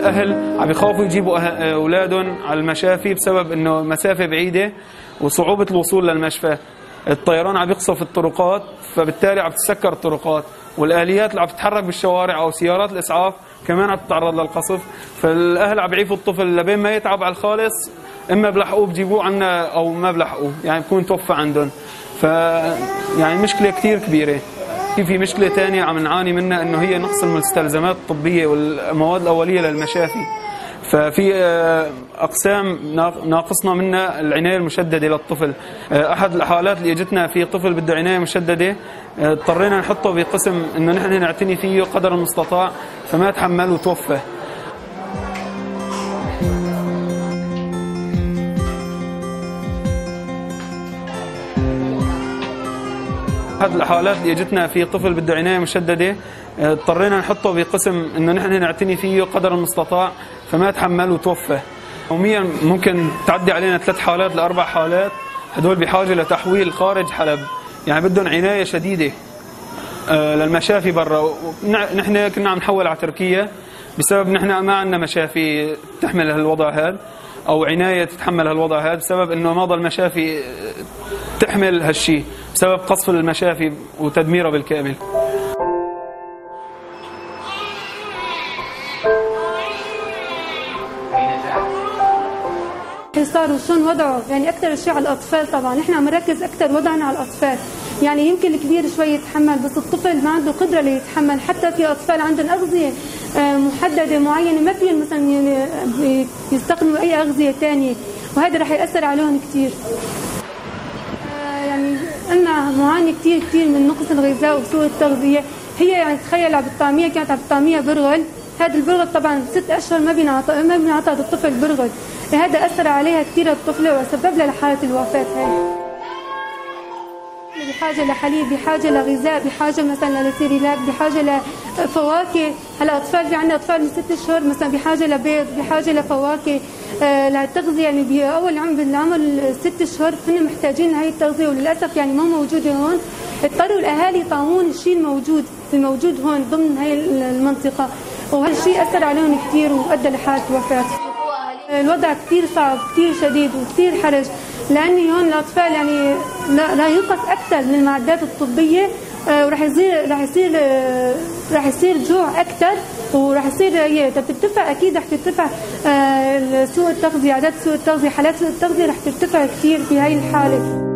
الأهل عم يخافوا يجيبوا أه- أولادهم على المشافي بسبب إنه مسافة بعيدة وصعوبة الوصول للمشفى. الطيران عم يقصف الطرقات فبالتالي عم تسكر الطرقات. والآليات اللي عم تتحرك بالشوارع أو سيارات الإسعاف كمان عم تتعرض للقصف. فالأهل عم يعيفوا الطفل لبين ما يتعب على الخالص إما بلحقوه بجيبوه عنا أو ما بلحقوه. يعني بكون توفى عندهم. ف يعني مشكلة كثير كبيرة. في في مشكلة ثانية عم نعاني منها إنه هي نقص المستلزمات الطبية والمواد الأولية للمشافي. ففي آه، أقسام ناق- ناقصنا منها العناية المشددة للطفل. آه، أحد الحالات اللي اجتنا في طفل بده عناية مشددة آه، اضطرينا نحطه بقسم إنه نحن نعتني فيه قدر المستطاع فما تحمل وتوفى. احد الحالات اللي اجتنا في طفل بده عناية مشددة آه، اضطرينا نحطه بقسم إنه نحن نعتني فيه قدر المستطاع فما تحمل وتوفى. يوميا ممكن تعدي علينا ثلاث حالات لأربع حالات هدول بحاجة لتحويل خارج حلب. يعني بدهم عناية شديدة آه، للمشافي برا. نحن كنا عم نحول على تركيا بسبب نحن ما عندنا مشافي تحمل هالوضع هذا أو عناية تتحمل هالوضع هذا بسبب إنه ما ضل مشافي آه، تحمل هالشيء بسبب قصف المشافي وتدميرها بالكامل. صار وشون وضعه يعني أكثر شيء على الأطفال طبعا. نحن عم نركز أكثر وضعنا على الأطفال. يعني يمكن الكبير شوي يتحمل بس الطفل ما عنده قدرة ليتحمل. حتى في أطفال عندهم أغذية آه، محددة معينة ما فيهم مثلا يستخدموا أي أغذية ثانية وهذا رح يأثر عليهم كثير معاني كثير كثير من نقص الغذاء وسوء التغذية. هي يعني تخيل على بالطعميه كانت على بالطعميه برغل. هذا البرغل طبعا ست أشهر ما بينعطى ما بينعطى للطفل برغل. هذا أثر عليها كثير الطفله وسبب لها حاله الوفاة هاي بحاجة لحليب بحاجة لغذاء بحاجة مثلا لسيريلاك بحاجة لفواكه. هلا أطفال في عندنا أطفال من ست أشهر مثلا بحاجة لبيض بحاجة لفواكه. آه للتغذية يعني بأول عمر بالعمر ست أشهر هن محتاجين هاي التغذية وللأسف يعني مو موجودة هون. اضطروا الأهالي يطعمون الشيء الموجود الموجود هون ضمن هاي المنطقة. وهذا الشيء أثر عليهم كثير وأدى لحالة الوفاة الوضع كثير صعب كثير شديد وكثير حرج لأني هون الأطفال يعني لا, ينقص أكثر من المعدات الطبية آه، وراح يصير راح يصير آه، راح يصير جوع أكثر وراح يصير هي إذا بترتفع أكيد راح ترتفع آه، سوء التغذية عدد سوء التغذية حالات سوء التغذية راح ترتفع كثير في هاي الحالة.